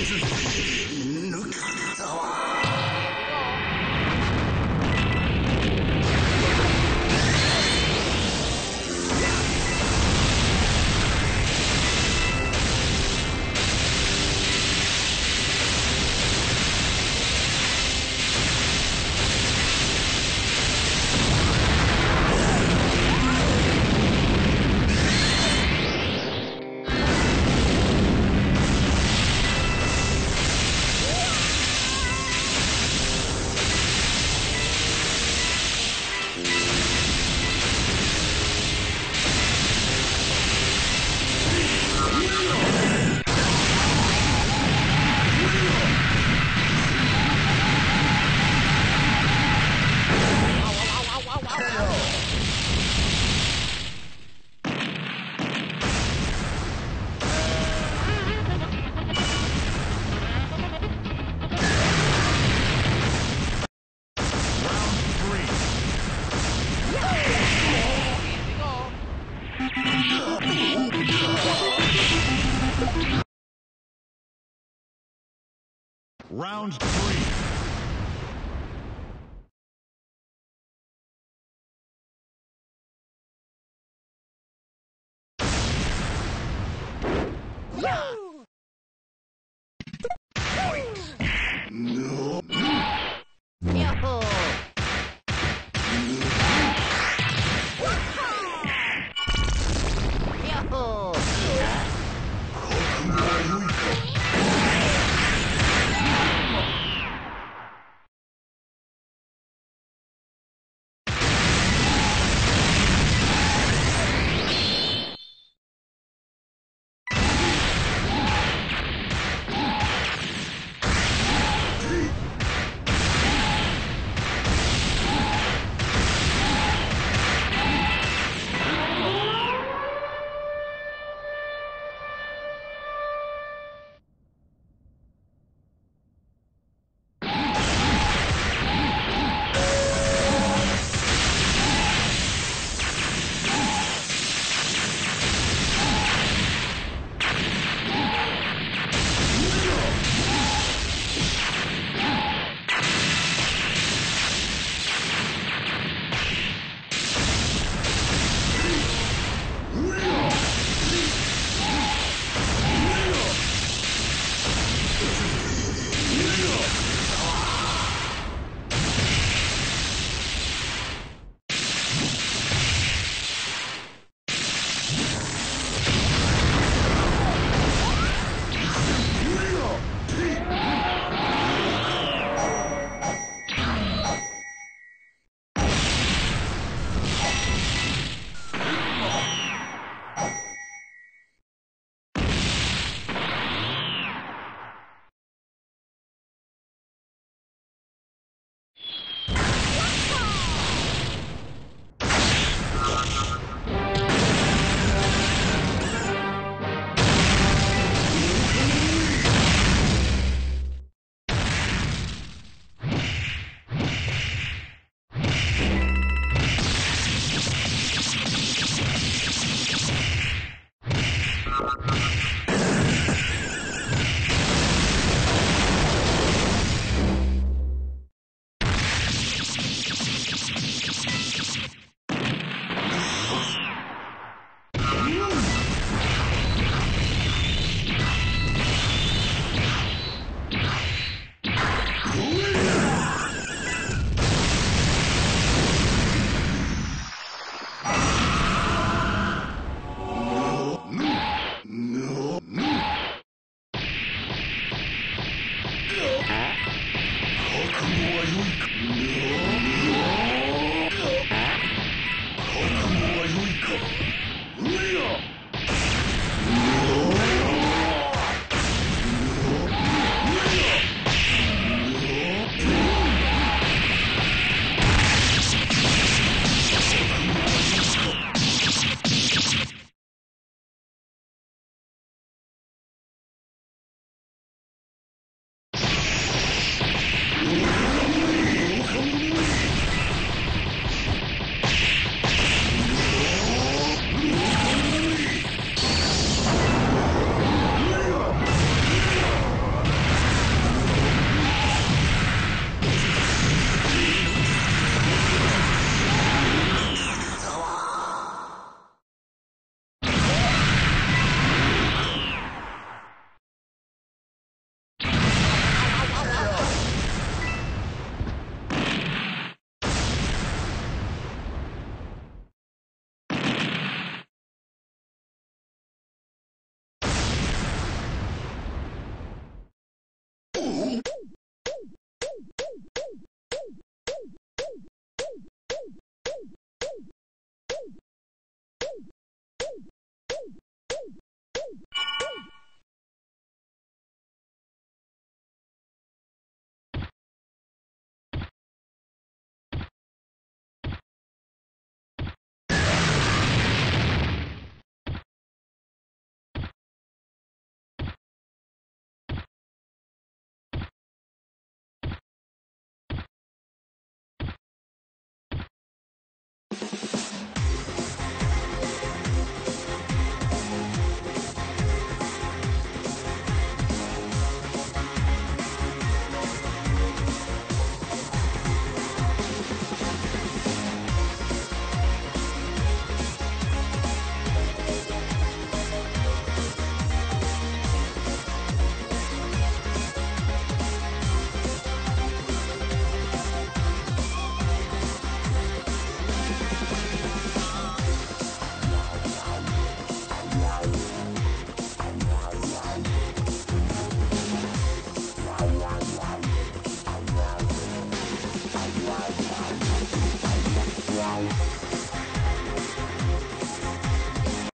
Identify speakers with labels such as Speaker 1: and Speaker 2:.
Speaker 1: Round Round three.
Speaker 2: Yahoo! ああ。Ooh.